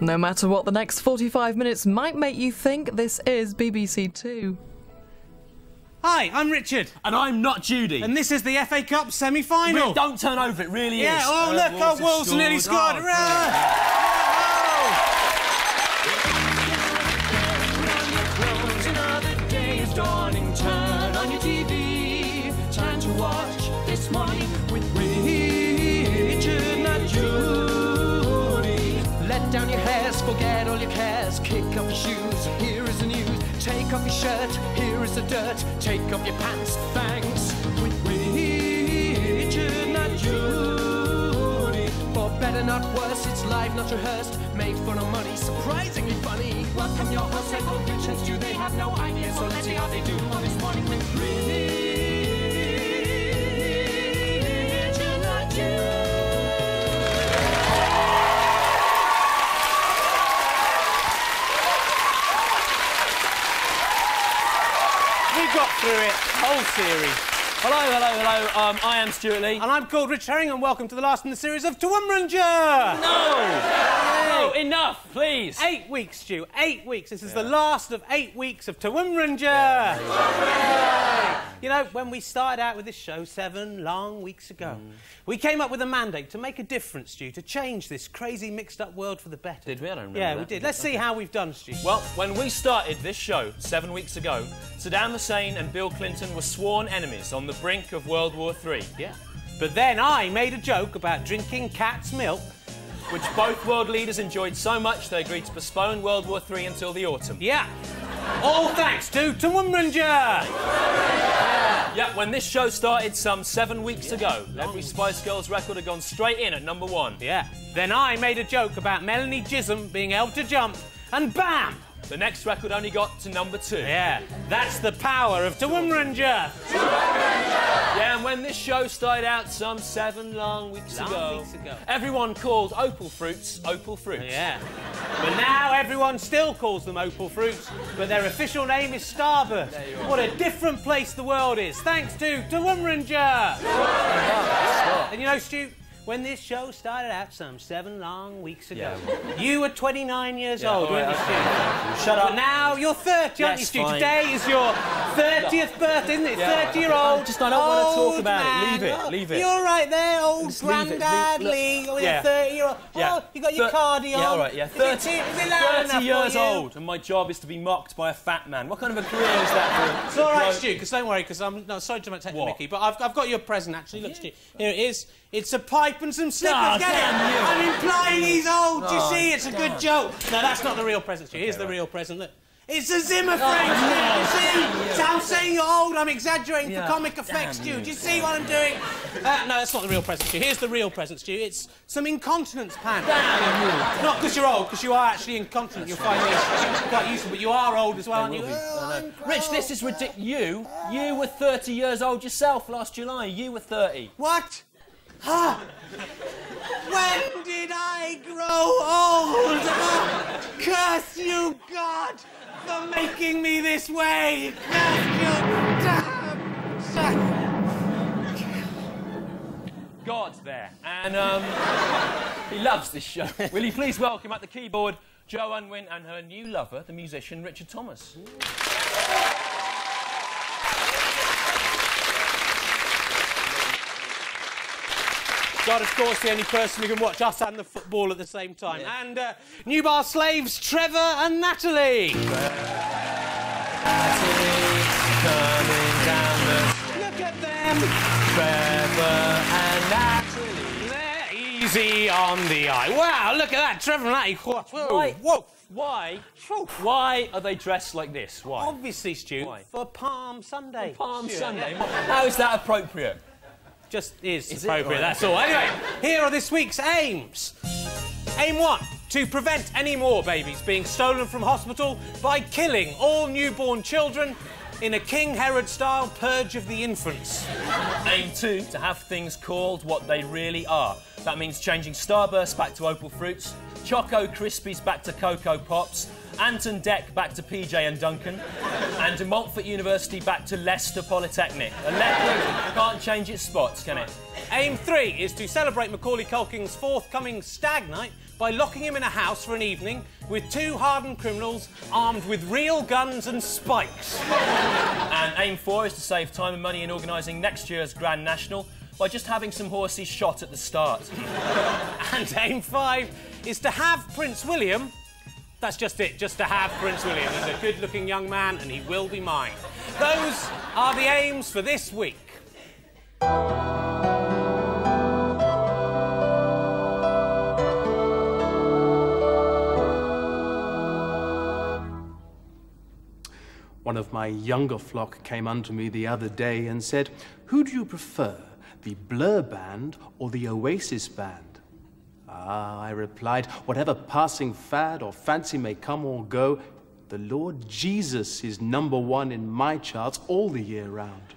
No matter what the next 45 minutes might make you think, this is BBC Two. Hi, I'm Richard. And I'm not Judy. And this is the FA Cup semi final. Really, don't turn over, it really yeah, is. oh, uh, look, oh, Wolves nearly scored. Oh, Shoes. Here is the news. Take off your shirt. Here is the dirt. Take off your pants. Thanks with Richard, not Judy. For better, not worse, it's live, not rehearsed. Made for no money, surprisingly funny. Welcome your Red Bull Richards. Do they have no idea? So let's see how they do on this morning with Richard, not Judy. Got through it, whole series. Hello, hello, hello. Um, I am Stewart Lee. And I'm called Rich Herring, and welcome to the last in the series of Tawumranja. No! No, enough, please. Eight weeks, Stu. Eight weeks. This is the last of eight weeks of Tawumranja. Yay. You know, when we started out with this show seven long weeks ago, Mm. we came up with a mandate to make a difference, Stu, to change this crazy mixed up world for the better. Did we? I don't remember Yeah, that. we did. Let's see how we've done, Stu. Well, when we started this show seven weeks ago, Saddam Hussein and Bill Clinton were sworn enemies on the brink of World War III, Yeah. But then I made a joke about drinking cat's milk. Which both world leaders enjoyed so much they agreed to postpone World War III until the autumn. Yeah. All thanks to Tawumranja. Yeah, when this show started some seven weeks ago, every Spice Girls record had gone straight in at number one. Yeah. Then I made a joke about Melanie Chisholm being able to jump, and bam! The next record only got to number two. Yeah, that's the power of Tawumranja. Yeah, and when this show started out some seven long weeks, Long ago, weeks ago. everyone called opal fruits opal fruits. Oh, yeah. But now everyone still calls them opal fruits, but their official name is Starburst. What a different place the world is, thanks to Tawumranja. And you know, Stu, when this show started out some seven long weeks ago, you were 29 years old, oh, all right, weren't you, Stu? Shut up. But now you're 30, aren't you, Stu? Today is your 30th birthday, isn't it? Yeah. 30 year old. Just I don't wanna talk old about it. Leave it, Oh, leave it. You're right there, old Just leave granddad leave-. Oh, Yeah. you're 30 year old. Yeah. Oh, you got your cardi on. Yeah, all right, yeah. Is it 30, is it 30 enough for years old, and my job is to be mocked by a fat man. What kind of a career is that for? It's all right, Stu, because don't worry, because I'm no, sorry to take? Mickey, but I've, I've got your present actually. Look, Stu, here it is. It's a pipe and some slippers. Ah, Get it? you. I'm implying he's old. Do you Oh, see? It's a good joke. No, that's not the real present. Here's the right. real present. Look. It's a Zimmer frame, Stu. You see? So I'm saying you're old. I'm exaggerating Yeah, for comic effects, Stu. you. Do you see what I'm doing? Uh, no, that's not the real present, Stu. Here's the real present, Stu. It's some incontinence pants. Damn. Not because you're old, because you are actually incontinent. You'll find these quite useful, but you are old as well, aren't you? Oh, Rich, this is ridiculous. You, you were 30 years old yourself last July. You were 30. What? Huh? When did I grow old? Curse you, God, for making me this way. Curse you, damn. God's there, and um, he loves this show. Will you please welcome at the keyboard Jo Unwin and her new lover, the musician Richard Thomas. God, of course, the only person who can watch us and the football at the same time. And uh, new bar slaves, Trevor and Natalie. Coming down the Look at them. Trevor and Natalie. They're easy on the eye. Wow, look at that. Trevor and Natalie. Whoa, Why? whoa. Why? Why are they dressed like this? Why? Obviously, Stu, Why? for Palm Sunday. Palm Stu, Sunday. yeah. How is that appropriate? Just is, Is appropriate, Right. that's all. Anyway, here are this week's aims. Aim one, to prevent any more babies being stolen from hospital by killing all newborn children in a King Herod style purge of the infants. Aim two, to have things called what they really are. That means changing Starburst back to Opal Fruits, Choco Krispies back to Cocoa Pops, Ant and Dec back to PJ and Duncan, and De Montfort University back to Leicester Polytechnic. A leopard can't change its spots, can it? Aim three is to celebrate Macaulay Culkin's forthcoming stag night by locking him in a house for an evening with two hardened criminals armed with real guns and spikes. And aim four is to save time and money in organising next year's Grand National by just having some horses shot at the start. And aim five is to have Prince William. That's just it, just to have Prince William. He's a good looking young man and he will be mine. Those are the aims for this week. One of my younger flock came unto me the other day and said, Who do you prefer, the Blur Band or the Oasis Band? Ah, I replied, Whatever passing fad or fancy may come or go, the Lord Jesus is number one in my charts all the year round.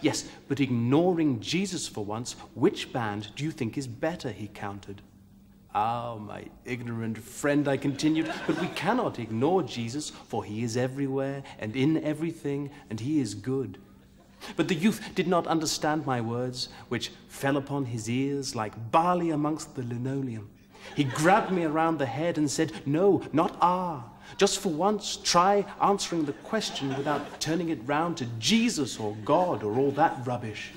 Yes, but ignoring Jesus for once, which band do you think is better? He countered. Ah, my ignorant friend, I continued, but we cannot ignore Jesus, for he is everywhere and in everything, and he is good. But the youth did not understand my words, which fell upon his ears like barley amongst the linoleum. He grabbed me around the head and said, No, not ah. Just for once, try answering the question without turning it round to Jesus or God or all that rubbish.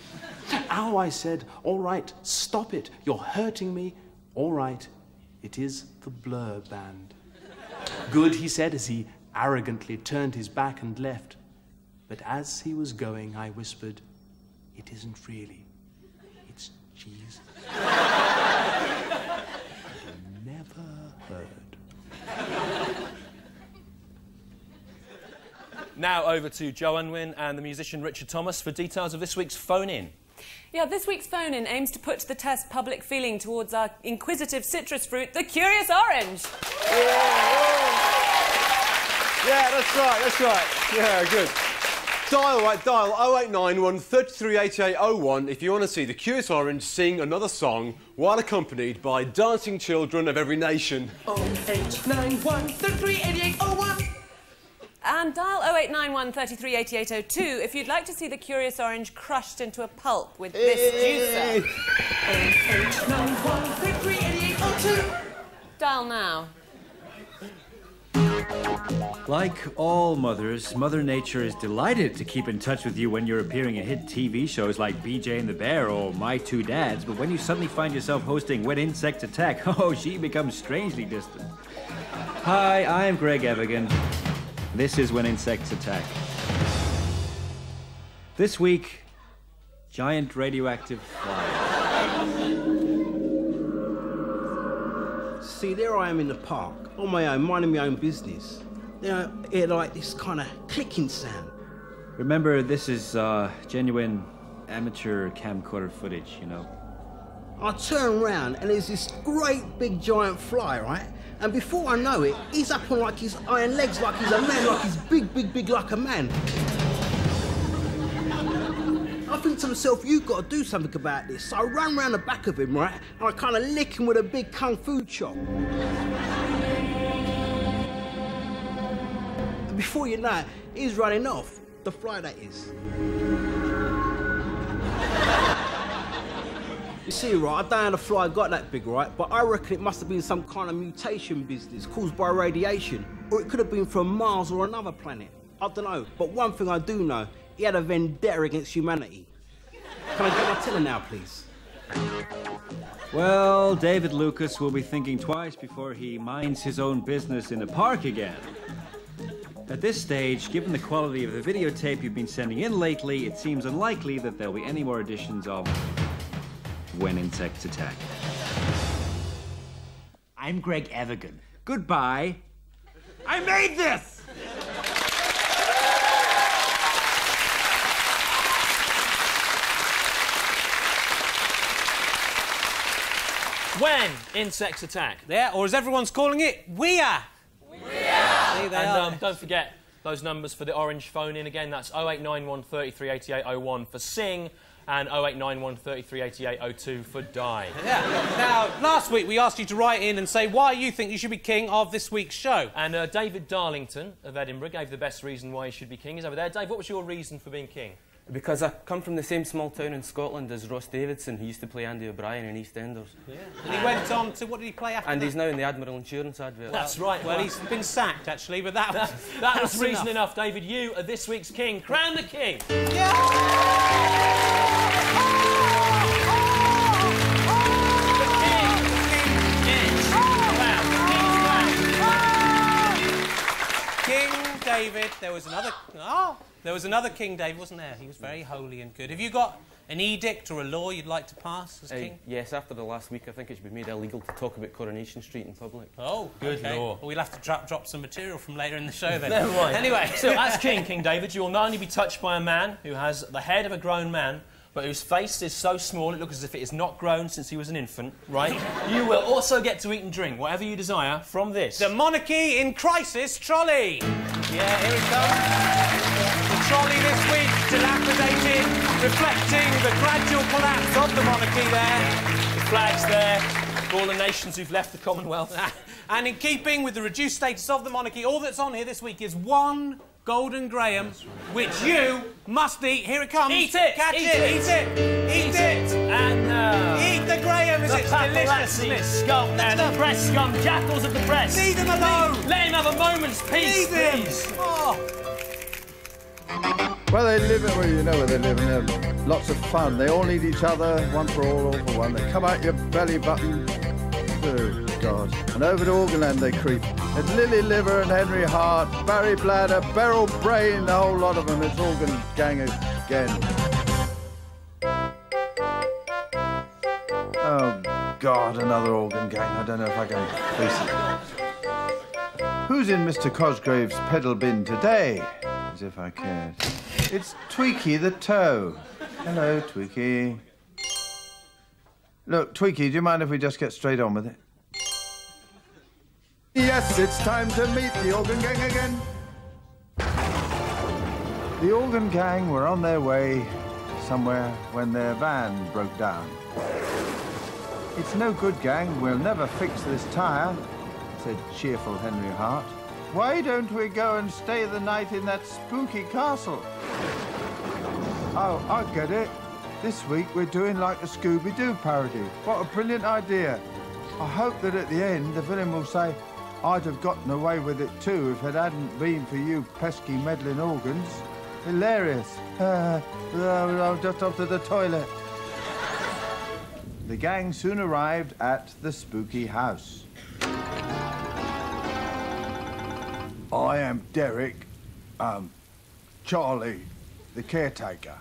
Ow, I said, All right, stop it. You're hurting me. All right, it is the Blur Band. Good, he said as he arrogantly turned his back and left. But as he was going, I whispered, It isn't really. It's Jesus. Never heard. Now over to Jo Unwin and the musician Richard Thomas for details of this week's phone in. Yeah, this week's phone in aims to put to the test public feeling towards our inquisitive citrus fruit, the curious orange. Yeah, that's right, that's right. Yeah, good. Dial, right, dial 0891 338801 if you want to see the Curious Orange sing another song while accompanied by dancing children of every nation. And dial 0891 33 8802 if you'd like to see the curious orange crushed into a pulp with this juicer. Dial now. Like all mothers, Mother Nature is delighted to keep in touch with you when you're appearing in hit TV shows like BJ and the Bear or My Two Dads, but when you suddenly find yourself hosting When Insect Attack, oh, she becomes strangely distant. Hi, I'm Greg Evigan. This is When Insects Attack. This week, giant radioactive fly. See, there I am in the park, on my own, minding my own business. Then I hear like this kind of clicking sound. Remember, this is uh, genuine amateur camcorder footage, you know. I turn around and there's this great big giant fly, right? And before I know it, he's up on like his iron legs, like he's a man, like he's big, big, big, like a man. I think to myself, you've got to do something about this. So I run round the back of him, right? And I kind of lick him with a big kung fu chop. And before you know it, he's running off. The fly, that is. You see, right, I don't know the fly I got that big, right? But I reckon it must have been some kind of mutation business caused by radiation. Or it could have been from Mars or another planet. I don't know. But one thing I do know, he had a vendetta against humanity. Can I get my tiller now, please? Well, David Lucas will be thinking twice before he minds his own business in the park again. At this stage, given the quality of the videotape you've been sending in lately, it seems unlikely that there'll be any more editions of When Insects Attack. I'm Greg Evigan. Goodbye. I made this! When insects attack. There, or as everyone's calling it, we are. We are. See, And um, don't forget, those numbers for the orange phone in again. That's 0891 33 88 01 for Sing and 0891 33 88 02 for Die. Yeah. Now, last week we asked you to write in and say why you think you should be king of this week's show. And uh, David Darlington of Edinburgh gave the best reason why he should be king. He's over there. Dave, what was your reason for being king? Because I come from the same small town in Scotland as Ross Davidson, who used to play Andy O'Brien in EastEnders. Yeah. And he went on to what did he play after And that? he's now in the Admiral Insurance advert. That's right. Well, he's been sacked actually, but that was That was that's reason enough. enough. David. You are this week's king. Crown the king. The king is crowned. King's crowned. King David. There was another. Oh, there was another King David, wasn't there? He was very holy and good. Have you got an edict or a law you'd like to pass as Uh, king? yes, after the last week, I think it should be made illegal to talk about Coronation Street in public. Oh, Good okay. law. Well, we'll have to drop, drop some material from later in the show then. Never mind. Anyway, So, as king, King David, you will not only be touched by a man who has the head of a grown man, but whose face is so small it looks as if it is not grown since he was an infant, right? you will also get to eat and drink whatever you desire from this. the monarchy in crisis trolley. Yeah, here it comes. The trolley this week, dilapidated, reflecting the gradual collapse of the monarchy there. The flag's there all the nations who've left the Commonwealth. And in keeping with the reduced status of the monarchy, all that's on here this week is one Golden Graham, which you must eat. Here it comes. Eat it! Catch Eat it! it! Eat it! Eat, it! And now... Eat the Graham, is the it? It's delicious, paparazzi isn't it? scum and the press scum, jackals of the press. Leave them alone! Let him have a moment's peace, Leave him! Oh. Well, they live it. Well, you know where they live, and they're lots of fun. They all need each other, one for all, all for one. They come out your belly button. Oh, God. And over to Organland they creep. It's Lily Liver and Henry Hart, Barry Bladder, Beryl Brain, the whole lot of them. It's Organ Gang again. Oh, God, another Organ Gang. I don't know if I can face it. Who's in Mr. Cosgrave's pedal bin today? As if I cared. It's Tweaky the Toe. Hello, Tweaky. Look, Tweaky, do you mind if we just get straight on with it? Yes, it's time to meet the Organ Gang again. The Organ Gang were on their way somewhere when their van broke down. It's no good, gang. We'll never fix this tire, said cheerful Henry Hart. Why don't we go and stay the night in that spooky castle? Oh, I get it. This week we're doing like a Scooby-Doo parody. What a brilliant idea. I hope that at the end the villain will say, I'd have gotten away with it too if it hadn't been for you pesky meddling organs. Hilarious. I'm just off to the toilet. The gang soon arrived at the spooky house. I am Derek, um, Charlie, the caretaker.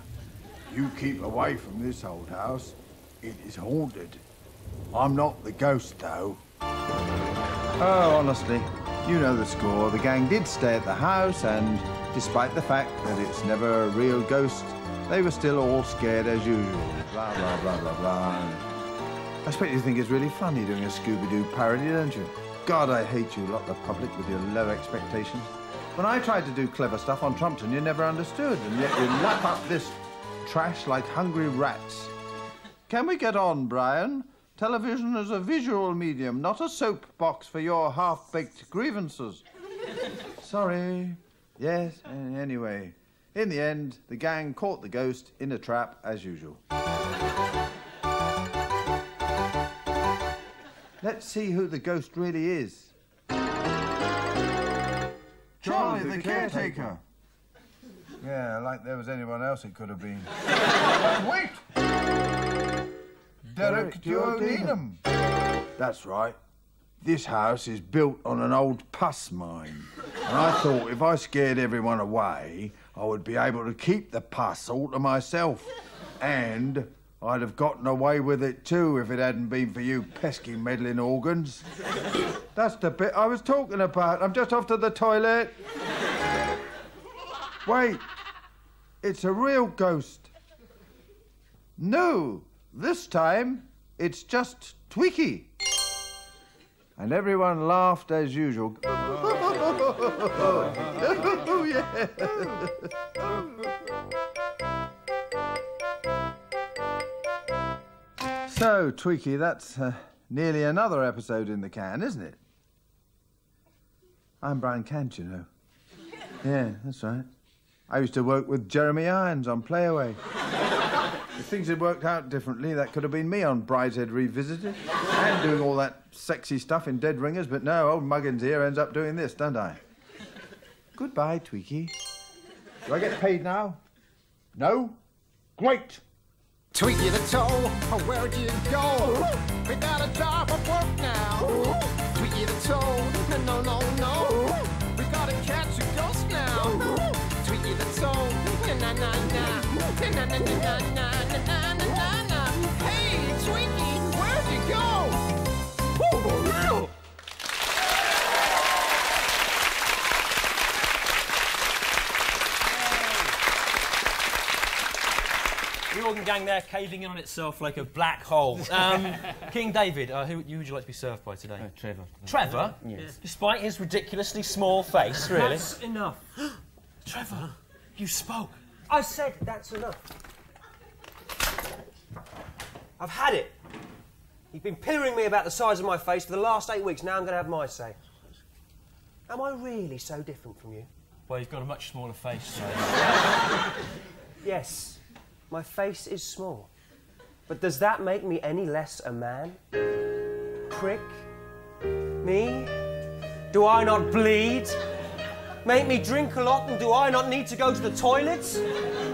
You keep away from this old house. It is haunted. I'm not the ghost, though. Oh, honestly, you know the score. The gang did stay at the house, and despite the fact that it's never a real ghost, they were still all scared as usual. Blah, blah, blah, blah, blah. I expect you think it's really funny doing a Scooby-Doo parody, don't you? God, I hate you lot, the public, with your low expectations. When I tried to do clever stuff on Trumpton, you never understood, and yet you lap up this trash like hungry rats. Can we get on, Brian? Television is a visual medium, not a soapbox for your half-baked grievances. Sorry. Yes, anyway. In the end, the gang caught the ghost in a trap as usual. Let's see who the ghost really is. Charlie the caretaker. Yeah, like there was anyone else it could have been. Wait! Derek Duodenum. That's right. This house is built on an old pus mine. And I thought if I scared everyone away, I would be able to keep the pus all to myself. And I'd have gotten away with it too if it hadn't been for you pesky meddling organs. That's the bit I was talking about. I'm just off to the toilet. Wait, it's a real ghost. No, this time it's just Tweaky. And everyone laughed as usual. oh, yeah. So, Tweaky, that's uh, nearly another episode in the can, isn't it? I'm Brian Kent, you know. Yeah, that's right. I used to work with Jeremy Irons on Playaway. if things had worked out differently, that could have been me on Brideshead Revisited and doing all that sexy stuff in Dead Ringers, but no, old Muggins here ends up doing this, don't I? Goodbye, Tweaky. Do I get paid now? No? Great! Tweaky the toe, oh, where'd you go? We got a job of work now. Tweaky the toe, no, no, no, na na na na, na na na na na na na na na. Hey, Tweaky, where'd you go? Woo, The organ gang there caving in on itself like a black hole. Um, King David, uh, who, who would you like to be served by today? Trevor. Trevor? Yes. Despite his ridiculously small face, really. That's enough. Trevor, you spoke. I said that's enough. I've had it. You've been pillering me about the size of my face for the last eight weeks. Now I'm going to have my say. Am I really so different from you? Well, you've got a much smaller face, so. Yes, my face is small. But does that make me any less a man? Prick? Me? Do I not bleed? Make me drink a lot and do I not need to go to the toilets?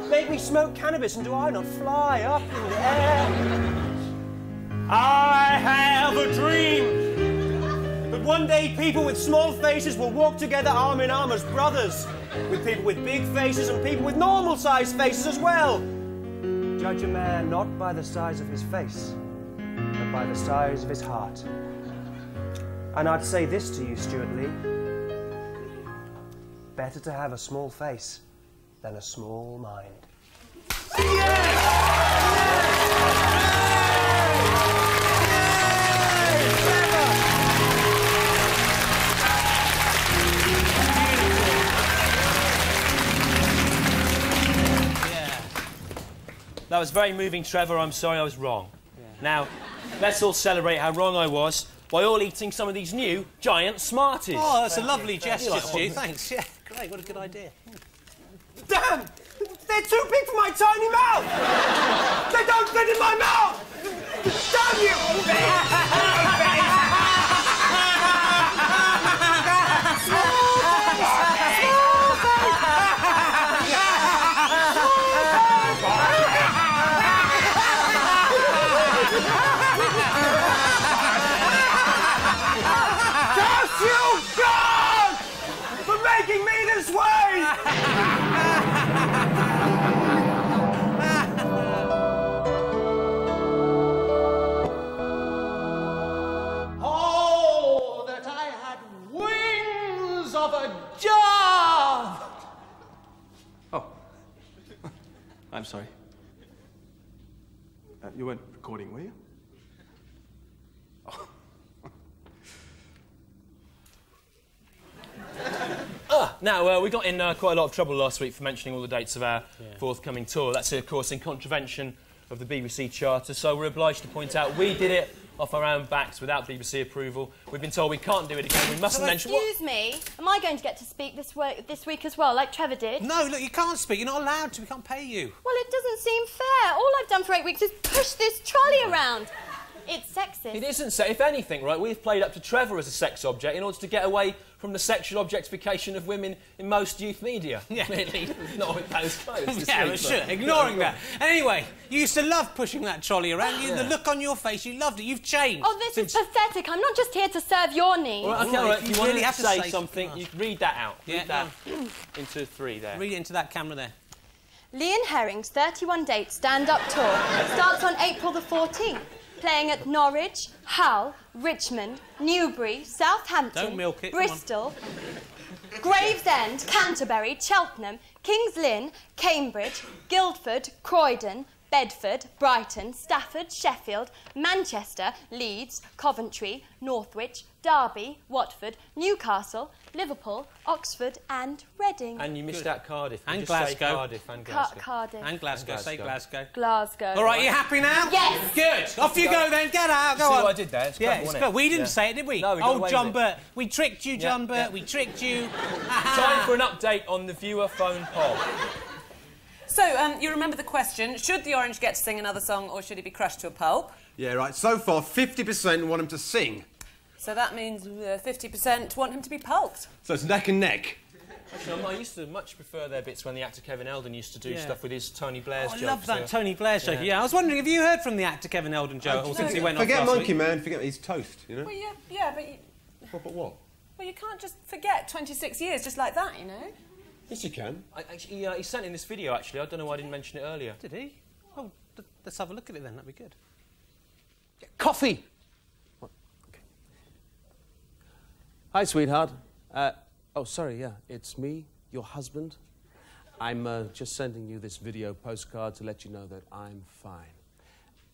Make me smoke cannabis and do I not fly up in the air? I have a dream that one day people with small faces will walk together arm in arm as brothers, with people with big faces and people with normal sized faces as well. Judge a man not by the size of his face, but by the size of his heart. And I'd say this to you, Stewart Lee. Better to have a small face than a small mind. That was very moving, Trevor. I'm sorry I was wrong. Now, let's all celebrate how wrong I was by all eating some of these new giant Smarties. Oh, that's a lovely You gesture, like Stu. Thanks. Yeah, great. What a good idea. Damn! They're too big for my tiny mouth! they don't fit in my mouth! Damn Curse now, uh, we got in uh, quite a lot of trouble last week for mentioning all the dates of our forthcoming tour. That's, of course, in contravention of the BBC Charter, so we're obliged to point out we did it off our own backs without BBC approval. We've been told we can't do it again. We mustn't mention what. Excuse me, am I going to get to speak this, wo- this week as well, like Trevor did? No, look, you can't speak. You're not allowed to. We can't pay you. Well, it doesn't seem fair. All I've done for eight weeks is push this trolley around. It's sexist. It isn't so. If anything, right, we've played up to Trevor as a sex object in order to get away from the sexual objectification of women in most youth media. Yeah. Really, not with those clothes. yeah, but sure, ignoring that. Anyway, you used to love pushing that trolley around. You, The look on your face, you loved it. You've changed. Oh, this is pathetic. I'm not just here to serve your needs. All right, okay, Well, all right. if If you you really to have to say, say something, something, you read that out. Yeah, read that into three there. Read it into that camera there. Lee and Herring's 31 Date stand-up tour starts on April the 14th, playing at Norwich, Hull, Richmond, Newbury, Southampton, it. Bristol, Gravesend, Canterbury, Cheltenham, Kings Lynn, Cambridge, Guildford, Croydon, Bedford, Brighton, Stafford, Sheffield, Manchester, Leeds, Coventry, Northwich, Derby, Watford, Newcastle, Liverpool, Oxford, and Reading. And you missed out Cardiff. And Glasgow. Cardiff and Ca- Glasgow. Cardiff. And Glasgow. Say Glasgow. Glasgow. All right, you happy now? Yes. Good. Off you go then. Get out. Go See on. what I did there? It's yeah, clever, it's it? We didn't Yeah. say it, did we? No, we got oh, John with. Birt. We tricked you, Yeah, John Birt. yeah. We tricked you. Time for an update on the viewer phone poll. So, um, you remember the question should the orange get to sing another song or should he be crushed to a pulp? Yeah, right. So far, 50% want him to sing. So that means uh, 50% want him to be pulped. So it's neck and neck. Actually, I'm- used to much prefer their bits when the actor Kevin Eldon used to do Yeah. stuff with his Tony Blair's Oh, I love that uh, Tony Blair joke. yeah. Yeah. I was wondering, have you heard from the actor Kevin Eldon joke? Or since he went off Forget Monkey week? Man, forget he's toast, you know? Well, yeah, yeah, but you, What, but what? well, you can't just forget 26 years just like that, you know? Yes, you can. I, actually, uh, he sent in this video, actually. I don't know why I didn't mention it earlier. Did he? Oh, let's have a look at it then. That'd be good. Coffee! Hi, sweetheart. Uh, oh, sorry, yeah, it's me, your husband. I'm uh, just sending you this video postcard to let you know that I'm fine.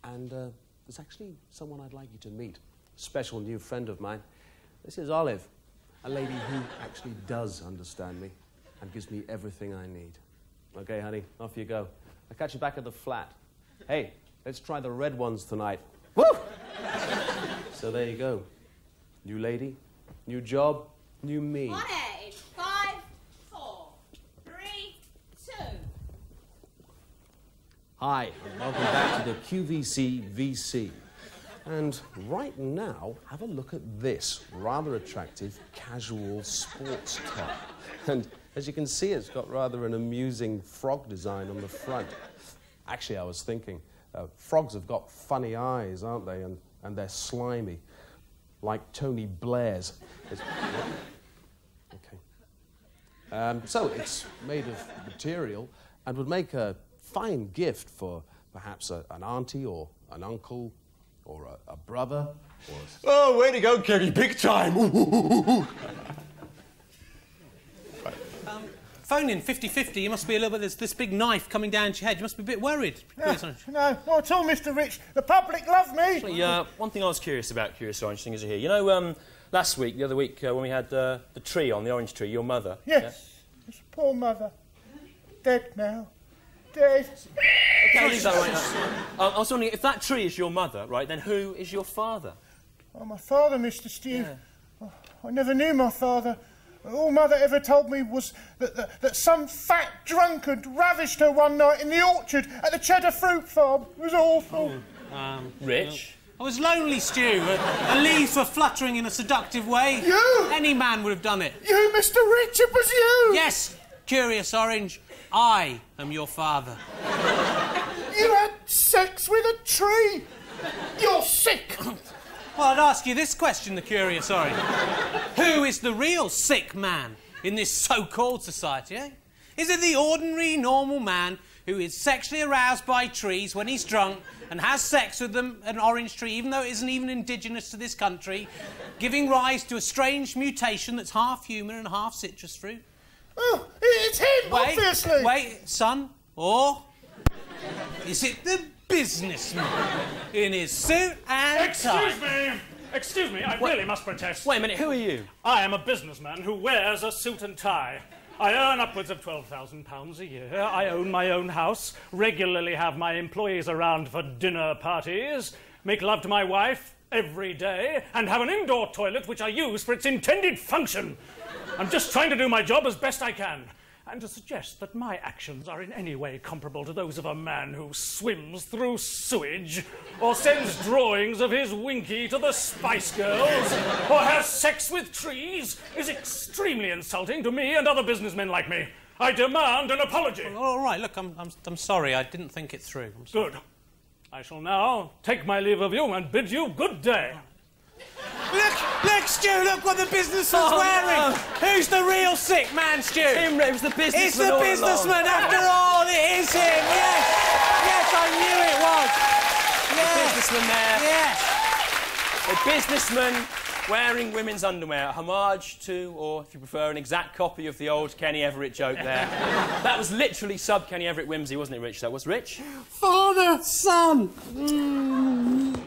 And uh, there's actually someone I'd like you to meet, special new friend of mine. This is Olive, a lady who actually does understand me and gives me everything I need. Okay, honey, off you go. I'll catch you back at the flat. Hey, let's try the red ones tonight. Woo! so there you go. New lady, new job, new me. One eight, five, four, three, two. Hi, and welcome back to the QVC VC. And right now, have a look at this rather attractive casual sports top. And as you can see, it's got rather an amusing frog design on the front. Actually, I was thinking, uh, frogs have got funny eyes, aren't they? And, and they're slimy, like Tony Blair's. Okay. Um, so it's made of material and would make a fine gift for perhaps a, an auntie or an uncle or a, a brother or a Oh, way to go, Kerry. Big time. Phone in 50 50. You must be a little bit. There's this big knife coming down to your head. You must be a bit worried. No, no, not at all, Mr. Rich. The public love me. Actually, uh, one thing I was curious about, Curious Orange Singers are here. You know, um, last week, the other week, uh, when we had uh, the tree on, the orange tree, your mother. Yes. It's poor mother. Dead now. Dead. Okay, leave that right now. Um, I was wondering, if that tree is your mother, right, then who is your father? Oh, my father, Mr. Stu. Oh, I never knew my father. All mother ever told me was that, that, that some fat drunkard ravished her one night in the orchard at the Cheddar Fruit Farm. It was awful. Um, Rich? I was lonely, Stu. The leaves were fluttering in a seductive way. You? Any man would have done it. You, Mr. Rich, it was you! Yes, Curious Orange. I am your father. You had sex with a tree! You're sick! Well, I'd ask you this question, the Curious sorry. Who is the real sick man in this so called society, eh? Is it the ordinary, normal man who is sexually aroused by trees when he's drunk and has sex with them, an orange tree, even though it isn't even indigenous to this country, giving rise to a strange mutation that's half human and half citrus fruit? Oh, it's him, Wait, obviously! Wait, son, or is it the businessman in his suit and tie? Excuse me! Excuse me, I really must protest. Wait a minute, who are you? I am a businessman who wears a suit and tie. I earn upwards of £12,000 a year. I own my own house, regularly have my employees around for dinner parties, make love to my wife every day, and have an indoor toilet which I use for its intended function. I'm just trying to do my job as best I can. And to suggest that my actions are in any way comparable to those of a man who swims through sewage, or sends drawings of his winky to the Spice Girls, or has sex with trees, is extremely insulting to me and other businessmen like me. I demand an apology. All right, look, I'm, I'm, I'm sorry, I didn't think it through. Good. I shall now take my leave of you and bid you good day. Look, look, Stu, look what the businessman's Oh, wearing. no. Who's the real sick man, Stu? Him, it was the businessman It's the businessman, after all, it is him, yes. Yes, I knew it was. Yes. The businessman there. Yes. The businessman Wearing women's underwear, a homage to, or if you prefer, an exact copy of the old Kenny Everett joke there. that was literally sub Kenny Everett whimsy, wasn't it, Rich? That was Rich? Father, son. Mm.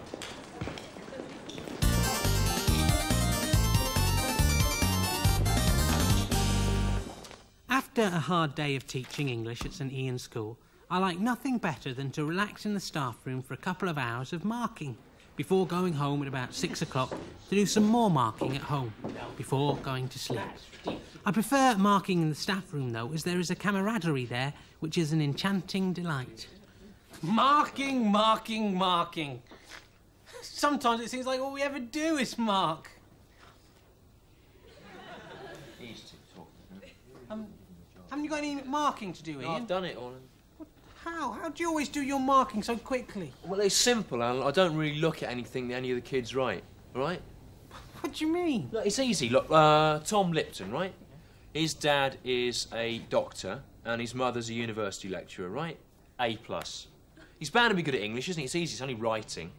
After a hard day of teaching English at St Ian's School, I like nothing better than to relax in the staff room for a couple of hours of marking before going home at about six o'clock to do some more marking at home before going to sleep. I prefer marking in the staff room though, as there is a camaraderie there which is an enchanting delight. Marking, marking, marking. Sometimes it seems like all we ever do is mark. Haven't you got any marking to do, Ian? No, I've done it all. How? How do you always do your marking so quickly? Well, it's simple, Alan. I don't really look at anything that any of the kids write, all right? What do you mean? Look, it's easy. Look, uh, Tom Lipton, right? His dad is a doctor and his mother's a university lecturer, right? A plus. He's bound to be good at English, isn't he? It's easy. It's only writing.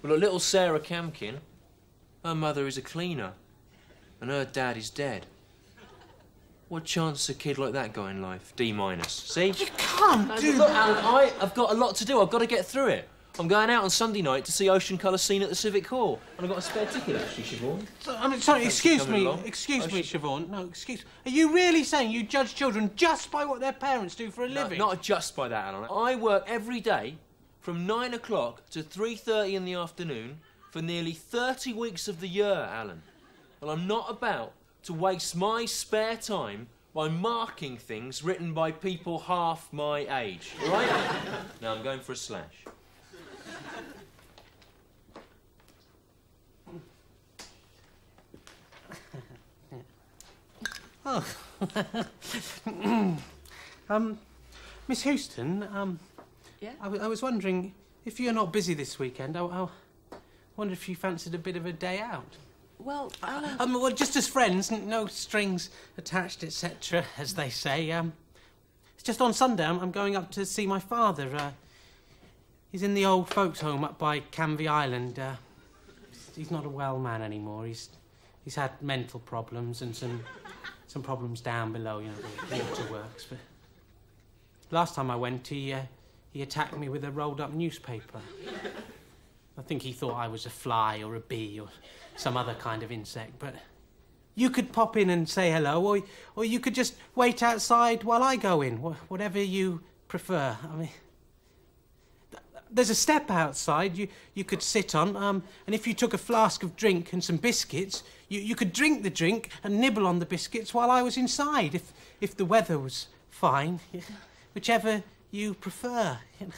But look, little Sarah Camkin, her mother is a cleaner, and her dad is dead. What chance a kid like that got in life? D minus. See? You can't do Look, Alan, I, I've got a lot to do. I've got to get through it. I'm going out on Sunday night to see Ocean Colour Scene at the Civic Hall, and I've got a spare ticket actually, Siobhan. So, I mean, sorry, excuse me, along? excuse I me, should- Siobhan. No, excuse. Are you really saying you judge children just by what their parents do for a No, living? not just by that, Alan. I work every day from nine o'clock to three thirty in the afternoon for nearly thirty weeks of the year, Alan. And I'm not about to waste my spare time by marking things written by people half my age. All right? now I'm going for a slash. Oh. um, Miss Houston, um, Yeah? I, w- I was wondering if you're not busy this weekend. I, I wonder if you fancied a bit of a day out. Well, Alan. Um, well, just as friends, no strings attached, etc., as they say. Um, it's just on Sunday. I'm, I'm going up to see my father. Uh, he's in the old folks' home up by Canvey Island. Uh, he's not a well man anymore. He's he's had mental problems and some some problems down below. You know, the waterworks. But last time I went, he uh, he attacked me with a rolled up newspaper. I think he thought I was a fly or a bee or some other kind of insect, but you could pop in and say hello, or, or you could just wait outside while I go in, whatever you prefer. I mean, there's a step outside you, you could sit on, um, and if you took a flask of drink and some biscuits, you, you could drink the drink and nibble on the biscuits while I was inside, if, if the weather was fine, whichever you prefer. you know.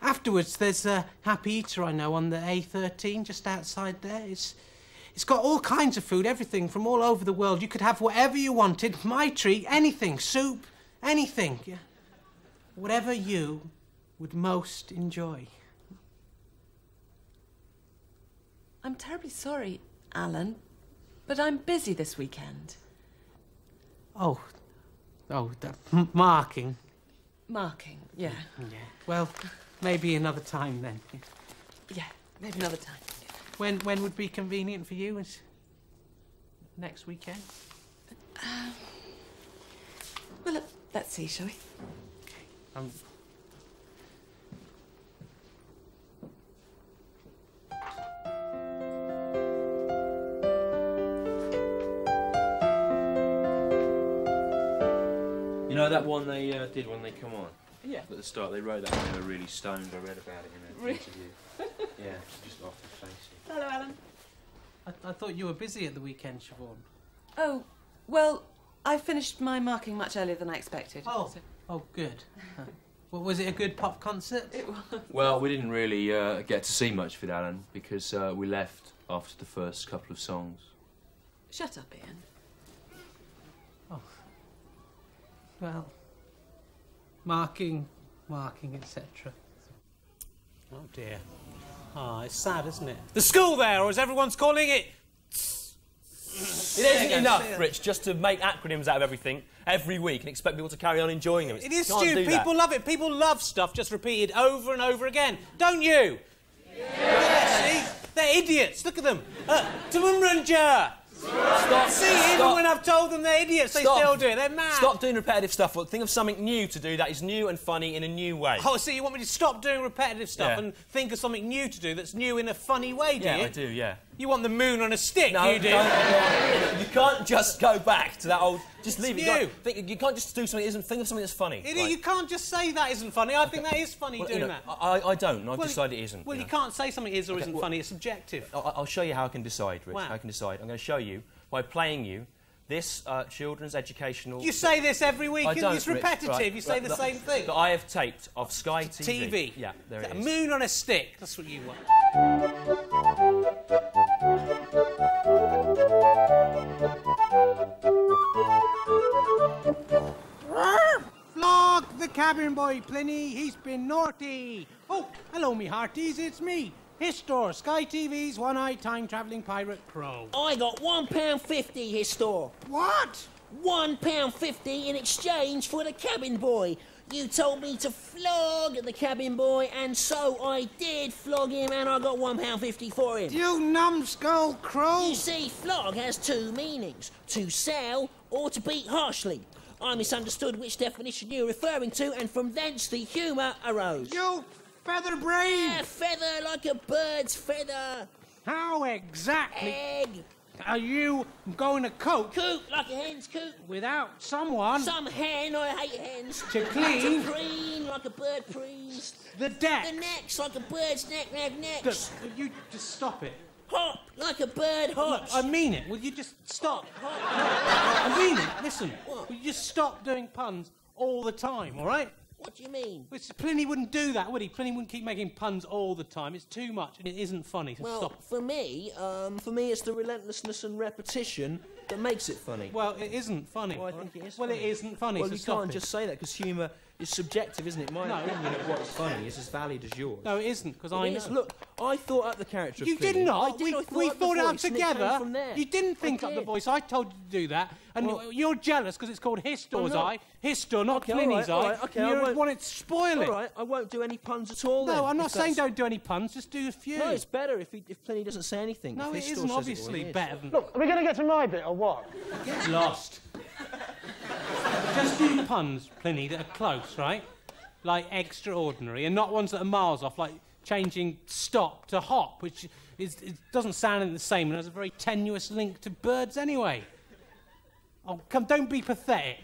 Afterwards, there's a Happy Eater I know on the A13 just outside there. It's, it's got all kinds of food, everything from all over the world. You could have whatever you wanted. My treat, anything, soup, anything. Yeah. Whatever you would most enjoy. I'm terribly sorry, Alan, but I'm busy this weekend. Oh, oh, that m- marking. Marking, yeah. Yeah. Well, maybe another time then. Yeah, maybe another time. When when would be convenient for you? Is next weekend? Well, let- let's see, shall we? Um, You know that one they uh, did when they come on? Yeah. At the start, they wrote that when they were really stoned. I read about it in an Really? interview. yeah, just off the face. Hello, Alan. I, I thought you were busy at the weekend, Siobhan. Oh, well, I finished my marking much earlier than I expected. Oh, oh, good. Well, was it a good pop concert? It was. Well, we didn't really uh, get to see much of it, Alan, because uh, we left after the first couple of songs. Shut up, Ian. Oh. Well, marking, marking, etc. Oh dear. Ah, it's sad, isn't it? The school there, or as everyone's calling it, It isn't enough, Rich, just to make acronyms out of everything every week and expect people to carry on enjoying them. It is, Can't Stu. that. People love it. People love stuff just repeated over and over again. Don't you? Yeah, see? They're idiots. Look at them. Uh, Tumumrunja. Stop. See, even Stop. when I've told them they're idiots, they Stop. still do it. They're mad. Stop doing repetitive stuff. Well, think of something new to do that is new and funny in a new way. Oh, so you want me to stop doing repetitive stuff Yeah. and think of something new to do that's new in a funny way, do yeah, you? I do. Yeah. You want the moon on a stick, No, you do. don't- you can't just go back to that old. Just leave it. You think, you can't just do something. that Isn't think of something that's funny. You, Like- you can't just say that isn't funny. I think that is funny Well, doing you know, that. I, I don't. I've Well, decided it isn't. Well, you, know. can't say something is or Okay, isn't well- funny. It's subjective. I'll, I'll show you how I can decide, Rich. Wow. How I can decide. I'm going to show you by playing you this uh, children's educational. You say this every week, I and don't, it's repetitive. Right, You say right, the that- same thing. That I have taped of Sky TV. TV. Yeah, there it A is. moon on a stick. That's what you want. Flog the cabin boy, Pliny. He's been naughty. Oh, hello, me hearties. It's me, Histor, Sky TV's one-eyed time-traveling pirate pro. I got one pound fifty, Histor. What? One pound fifty in exchange for the cabin boy. You told me to flog the cabin boy, and so I did flog him, and I got one pound fifty for him. You numbskull crow! You see, flog has two meanings: to sell or to beat harshly. I misunderstood which definition you were referring to, and from thence the humour arose. You feather brain! Yeah, feather like a bird's feather. How exactly Egg. are you going to cope Coot like a hen's coot. without someone Some hen, I hate hens. To clean. To preen like a bird preens. the deck? The necks like a bird's neck, neck, necks. The- you just stop it. Hop like a bird Look, hops. I mean it. Will you just stop? I mean it. Listen. What? Will you just stop doing puns all the time, all right? What do you mean? Which Pliny wouldn't do that, would he? Pliny wouldn't keep making puns all the time. It's too much and it isn't funny. So Well, stop. for me, um, for me, it's the relentlessness and repetition that makes it funny. Well, it isn't funny. Well, I think it is Well, it funny. isn't funny. Well, so you stop can't it. just say that because humour is subjective, isn't it? My No. opinion of what's funny is as valid as yours. No, it isn't because I is. know. Look, I thought up the character. of You did not. Did, we thought we up thought it up voice and it together. from there. You didn't I think up the voice. I told you to do that, and Well- you're jealous because it's called Histor's eye. Histor, not Okay, Pliny's right, eye. right, okay, and I you won't- want to spoil it. All right, I won't do any puns at all. then, No, I'm not saying that's- don't do any puns. Just do a few. No, it's better if, he, if Pliny doesn't say anything. No, if it his isn't store it, obviously well, it is. better than. Look, are we going to get to my bit or what? Get lost. Just do puns, Pliny, that are close, right? Like extraordinary, and not ones that are miles off, like changing stop to hop, which is, it doesn't sound the same and has a very tenuous link to birds anyway. Oh, come, don't be pathetic.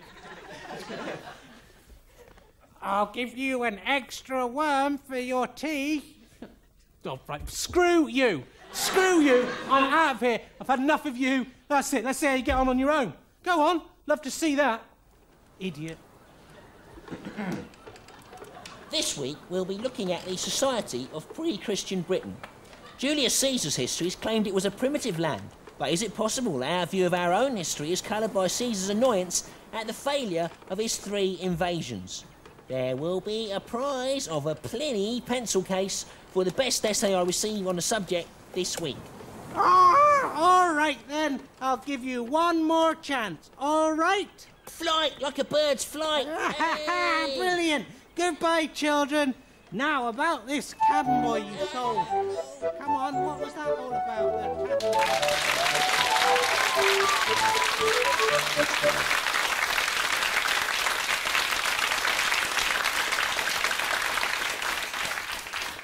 I'll give you an extra worm for your tea. Oh, right, screw you. Screw you. I'm out of here. I've had enough of you. That's it. Let's see how you get on on your own. Go on. Love to see that. Idiot. This week, we'll be looking at the society of pre Christian Britain. Julius Caesar's history histories claimed it was a primitive land, but is it possible that our view of our own history is coloured by Caesar's annoyance at the failure of his three invasions? There will be a prize of a Pliny pencil case for the best essay I receive on the subject this week. Ah, all right then. I'll give you one more chance. All right? Flight like a bird's flight. Hey. Brilliant. Goodbye, children. Now about this cabin boy you sold. Come on, what was that all about? Cabin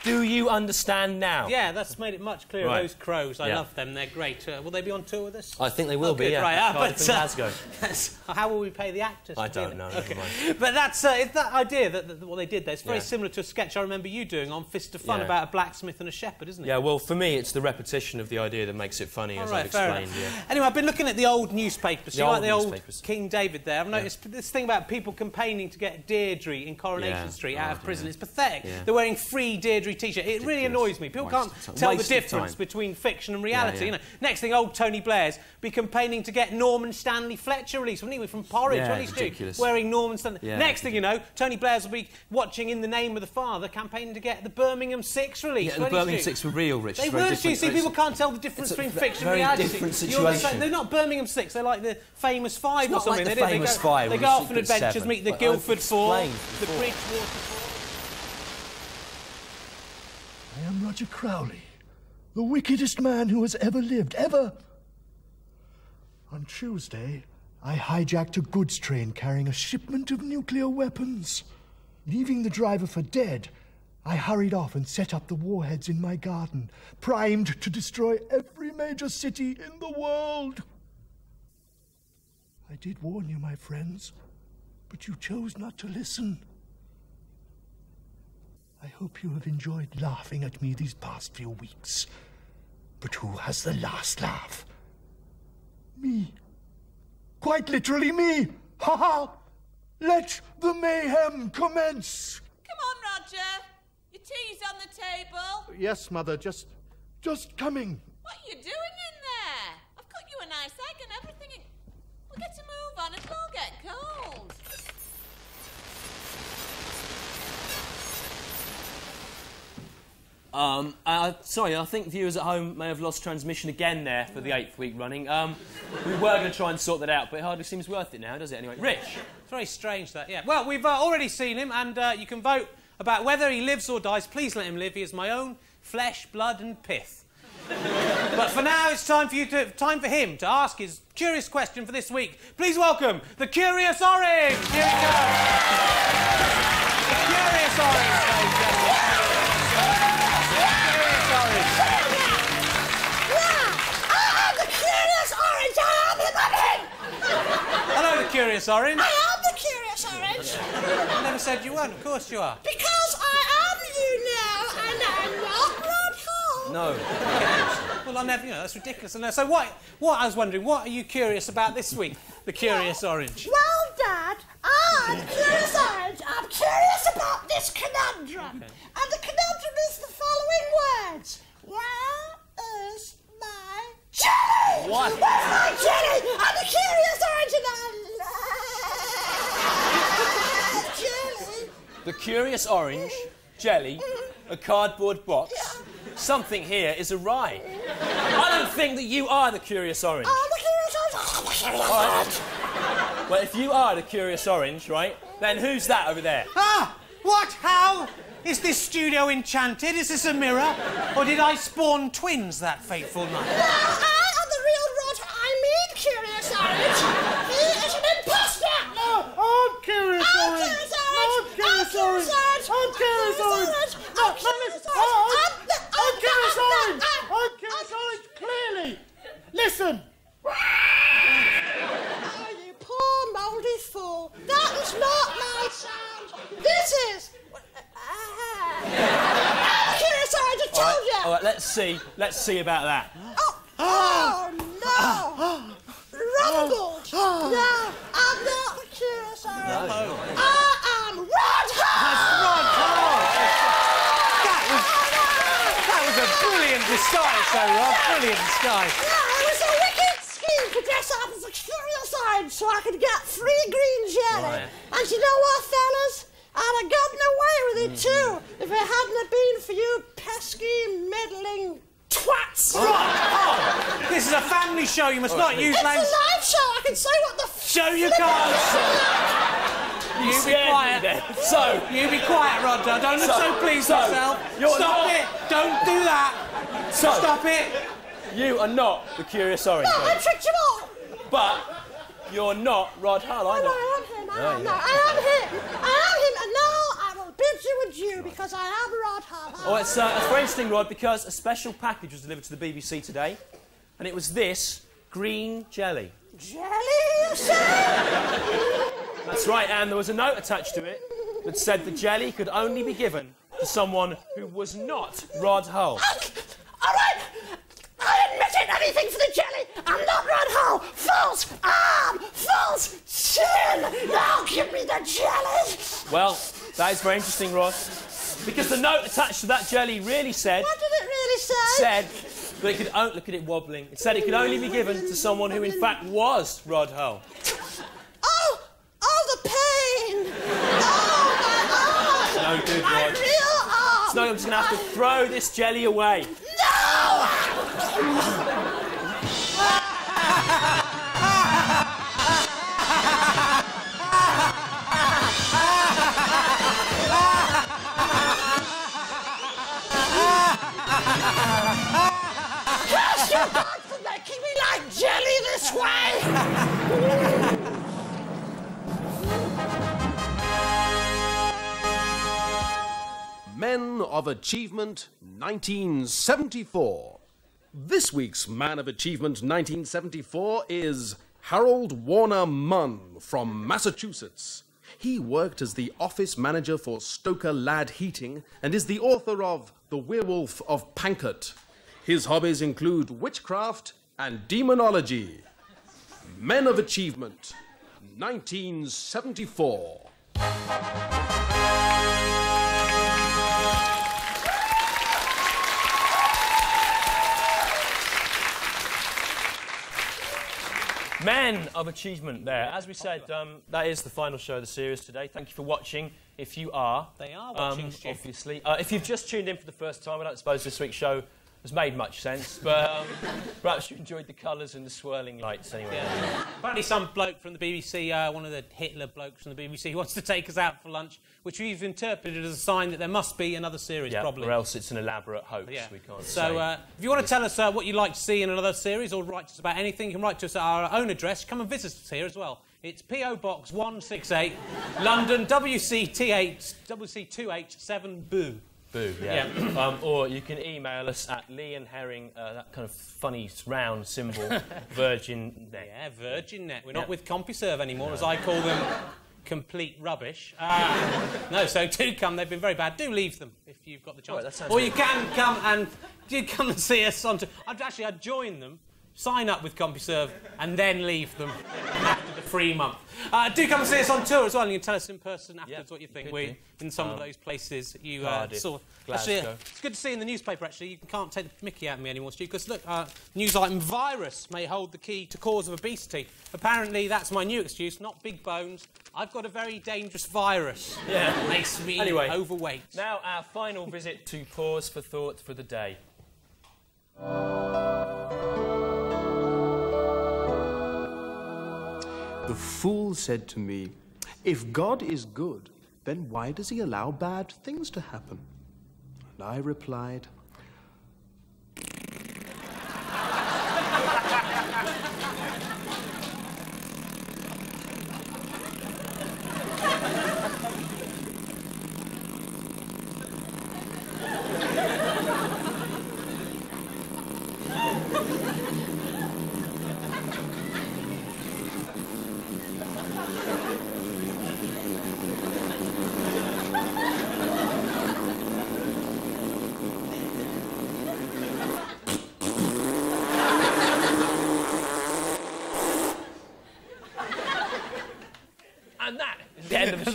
Do you understand now? Yeah, that's made it much clearer. Right. Those crows, I Yeah. love them. They're great. Uh, will they be on tour with us? I think they will Oh, be. good, Yeah. Right, ah, Cardiff but uh, that's- how will we pay the actors? I don't know. Okay. mind. But that's uh, it's that idea that, that what they did there. It's very Yeah. similar to a sketch I remember you doing on Fist of Fun about a blacksmith and a shepherd, isn't it? Yeah, well, for me, it's the repetition of the idea that makes it funny, as All right, I've explained. Yeah. Anyway, I've been looking at the old newspapers. The you old like the newspapers. old King David there? I've noticed this thing about people campaigning to get Deirdre in Coronation. Street Oh, out of prison. It's pathetic. They're wearing free Deirdre t-shirt. It really annoys me. People can't tell the difference between fiction and reality. yeah. You know. Next thing, old Tony Blair's be campaigning to get Norman Stanley Fletcher released. Wasn't he from Porridge? Yeah, did ridiculous. Wearing Norman Stanley. Yeah. Next thing you know, Tony Blair's will be watching In the Name of the Father, campaigning to get the Birmingham Six released. Yeah, the Birmingham? Six were real, Rich. They were. You see, people can't tell the difference between fiction and reality. Different situation. Like, the. They're not Birmingham Six. They're like the famous Five or something. like the they, famous they go, Five They go off on adventures, meet the Guildford Four, the Bridgewater Bridgewater. I am Roger Crowley, The wickedest man who has ever lived, ever. On Tuesday, I hijacked a goods train carrying a shipment of nuclear weapons. Leaving the driver for dead, I hurried off and set up the warheads in my garden, primed to destroy every major city in the world. I did warn you, my friends, but you chose not to listen. I hope you have enjoyed laughing at me these past few weeks. But who has the last laugh? Me. Quite literally me. Ha ha! Let the mayhem commence. Come on, Roger. Your tea's on the table. Yes, Mother, just. just coming. What are you doing in there? I've cut you a nice egg and everything. We'll get to move on. It'll all get cold. Um, uh, sorry, I think viewers at home may have lost transmission again there for the eighth week running. Um, we were going to try and sort that out, but it hardly seems worth it now, does it? Anyway, Rich. It's very strange that, yeah. Well, we've uh, already seen him, and uh, you can vote about whether he lives or dies. Please let him live. He is my own flesh, blood, and pith. but for now, it's time for you to time for him to ask his curious question for this week. Please welcome the Curious Orange. Here he comes. The Curious Orange, Curious Orange. I am the curious orange. I never said you weren't. Of course you are. Because I am you now, and I'm not Rod Hull. No. well, I never. You know, that's ridiculous. And, So, what? What I was wondering, what are you curious about this week? The Curious Orange. Well, Dad, I'm curious orange. I'm curious about this conundrum. And the conundrum is the following words. Where is my jelly? What? Where's my jelly? I'm the curious orange and I love jelly. The curious orange, jelly, a cardboard box. Something here is awry. I don't think that you are the curious orange. I'm the curious orange. All right. Well, if you are the curious orange, right, then who's that over there? Ah! What? How? Is this studio enchanted? Is this a mirror? Or did I spawn twins that fateful night? Well, I am the real Rod. I mean curious orange. He is an imposter. No, I'm curious I'm orange. curious orange. I'm curious orange. I'm curious orange. No, I'm no, curious I'm, I'm- I'm curious I'm- orange. I'm- I'm curious orange. Clearly. Listen. Oh, you poor mouldy fool. That is not my sound. This is. Ah. Curious orange, I All told right, you. all right, let's see. Let's see about that. Oh, no. Rumbled. No, I'm not the curious orange. No. I am Rod Hull. That was a brilliant disguise, though, Rod. Brilliant disguise. No, it was a wicked scheme to dress up as a curious orange so I could get free green jelly. Right. And you know what, fellas? I'd have gotten away with it too if it hadn't have been for you pesky, meddling twats. Right. This is a family show. You must not use language. It's a live show. I can say what the f- Show you flip can't. You You be quiet. So, You be quiet, Roger. Don't look So- so pleased so, yourself. Stop not- it. Don't do that. So Stop it. you are not the curious orange. No, I then. tricked you all. But you're not Rod Hull either. no, I am him. I No, am, you're no. I am him. I am him. And now I will bid you adieu because I am Rod Hull. Oh, it's, uh, it's very interesting, Rod, because a special package was delivered to the BBC today, and it was this green jelly. Jelly, you say? That's right, and there was a note attached to it that said the jelly could only be given to someone who was not Rod Hull. All right. I admit it. Anything for the jelly. I'm not Rod Hull. False arm. False chin. Now give me the jelly. Well, that is very interesting, Rod. because the note attached to that jelly really said What did it really say? said that it could only look at it wobbling. It said it could only be given to someone who, in fact, was Rod Hull. Oh, oh, the pain. Oh, my It's arm. no good, My real arm. Oh. It's no, I'm just gonna have to throw this jelly away. Me like jelly this way! Men of Achievement 1974. This week's Man of Achievement 1974 is Harold Warner Munn from Massachusetts. He worked as the office manager for Stoker Lad Heating and is the author of The Werewolf of Ponkert. His hobbies include witchcraft and demonology. Men of Achievement 1974. Men of Achievement there. As we said, um, that is the final show of the series today. Thank you for watching. If you are, They are watching, um, obviously. Uh, if you've just tuned in for the first time, I don't suppose this week's show has made much sense, but um, perhaps you enjoyed the colours and the swirling lights anyway. Apparently, some bloke from the BBC, uh, one of the Hitler blokes from the BBC, wants to take us out for lunch, which we've interpreted as a sign that there must be another series, Yeah, probably. or else it's an elaborate hoax. Yeah. We can't So, say. uh, if you want to tell us uh, what you'd like to see in another series or write to us about anything, you can write to us at our own address. Come and visit us here as well. It's PO Box 168, London, WC28, WC2H7 Boo. Boo, yeah. um, or you can email us at Lee and Herring, uh, that kind of funny round symbol, Virgin Net. Yeah, Virgin Net. We're Yeah. not with CompuServe anymore, as I call them. Complete rubbish. Uh, no, so do come. They've been very bad. Do leave them if you've got the chance. Right, or you can come and do come and see us on. To, I'd actually I'd join them, sign up with CompuServe, and then leave them after the free month. Uh, do come and see us on tour as well. and You can tell us in person afterwards what you think. could We do. in some of Um, those places you uh, saw. Glasgow. Actually, uh, it's good to see in the newspaper. Actually, you can't take the Mickey out of me anymore, Stu. Because look, uh, news item: virus may hold the key to cause of obesity. Apparently, that's my new excuse. Not big bones. I've got a very dangerous virus. Yeah. Makes me Anyway. overweight. Now, our final visit to Pause for Thought for the day. The fool said to me, If God is good, then why does he allow bad things to happen? And I replied, And that is the end of the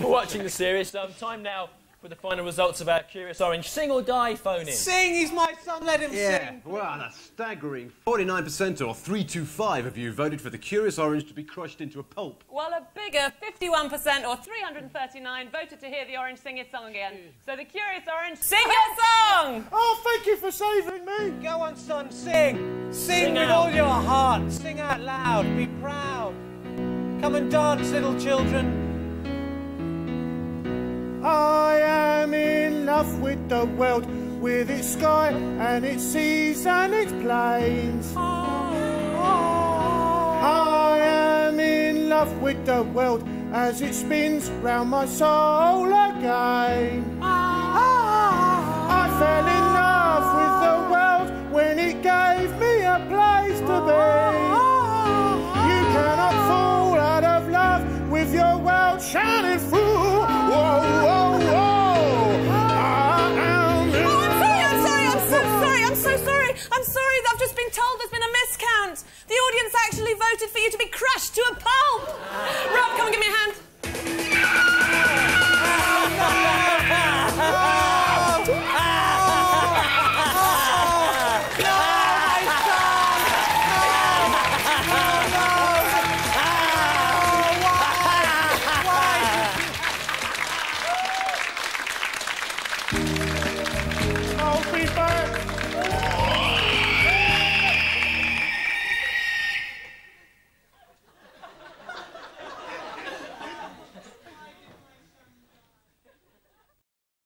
show. That's the Thanks end for watching the series. Um, time now for the final results of our Curious Orange Sing or Die phone in. Sing, he's my son. Let him Yeah, sing. well, that's staggering. 49% or 325 of you voted for the Curious Orange to be crushed into a pulp. Well, a bigger 51% or 339 voted to hear the Orange sing its song again. So the Curious Orange, sing your song! Oh, thank you for saving me. Go on, son, sing. Sing, Sing with out. all your heart. Sing out loud. Be proud. Come and dance, little children. I am in love with the world, with its sky and its seas and its plains. I am in love with the world as it spins round my soul again. I fell in love with the world when it gave me a place to be. voted for you to be crushed to a pulp. Rob, come and give me a hand.